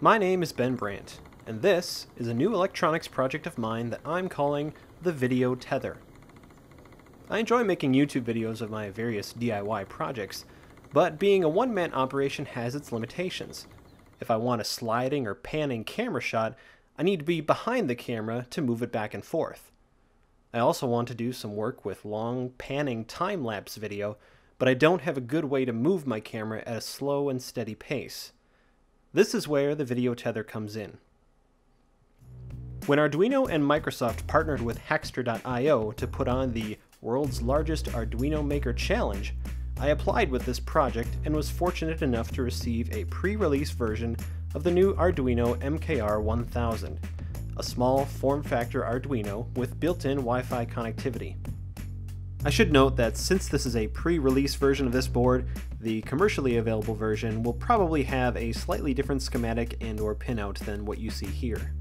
My name is Ben Brandt, and this is a new electronics project of mine that I'm calling the Video Tether. I enjoy making YouTube videos of my various DIY projects, but being a one-man operation has its limitations. If I want a sliding or panning camera shot, I need to be behind the camera to move it back and forth. I also want to do some work with long panning time-lapse video, but I don't have a good way to move my camera at a slow and steady pace. This is where the video tether comes in. When Arduino and Microsoft partnered with Hackster.io to put on the world's largest Arduino Maker Challenge, I applied with this project and was fortunate enough to receive a pre-release version of the new Arduino MKR 1000, a small form-factor Arduino with built-in Wi-Fi connectivity. I should note that since this is a pre-release version of this board, the commercially available version will probably have a slightly different schematic and or pinout than what you see here.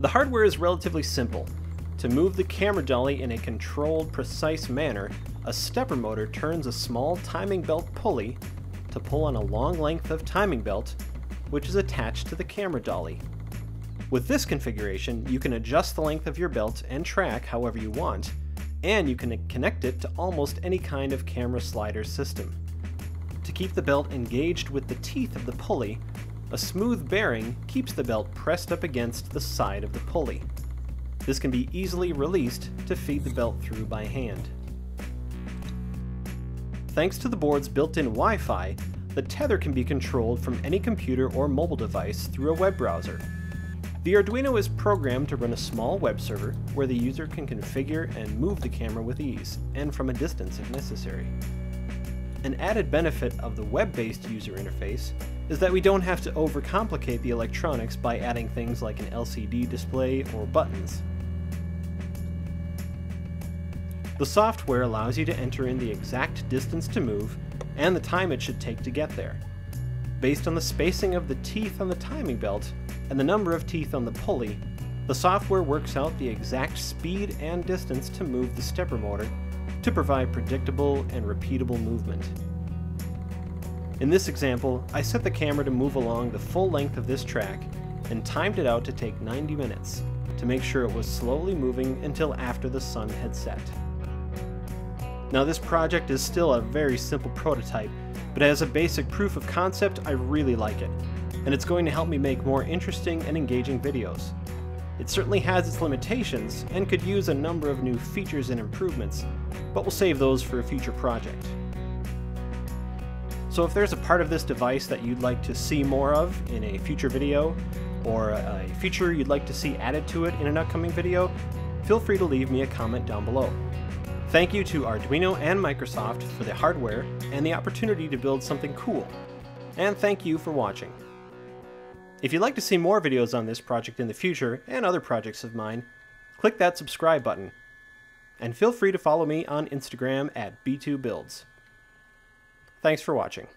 The hardware is relatively simple. To move the camera dolly in a controlled, precise manner, a stepper motor turns a small timing belt pulley to pull on a long length of timing belt, which is attached to the camera dolly. With this configuration, you can adjust the length of your belt and track however you want, and you can connect it to almost any kind of camera slider system. To keep the belt engaged with the teeth of the pulley, a smooth bearing keeps the belt pressed up against the side of the pulley. This can be easily released to feed the belt through by hand. Thanks to the board's built-in Wi-Fi, the tether can be controlled from any computer or mobile device through a web browser, the Arduino is programmed to run a small web server where the user can configure and move the camera with ease, and from a distance if necessary. An added benefit of the web-based user interface is that we don't have to overcomplicate the electronics by adding things like an LCD display or buttons. The software allows you to enter in the exact distance to move and the time it should take to get there. Based on the spacing of the teeth on the timing belt, and the number of teeth on the pulley, the software works out the exact speed and distance to move the stepper motor to provide predictable and repeatable movement. In this example, I set the camera to move along the full length of this track and timed it out to take 90 minutes to make sure it was slowly moving until after the sun had set. Now this project is still a very simple prototype, but as a basic proof of concept, I really like it and it's going to help me make more interesting and engaging videos. It certainly has its limitations, and could use a number of new features and improvements, but we'll save those for a future project. So if there's a part of this device that you'd like to see more of in a future video, or a feature you'd like to see added to it in an upcoming video, feel free to leave me a comment down below. Thank you to Arduino and Microsoft for the hardware and the opportunity to build something cool. And thank you for watching. If you'd like to see more videos on this project in the future, and other projects of mine, click that subscribe button. And feel free to follow me on Instagram at B2Builds. Thanks for watching.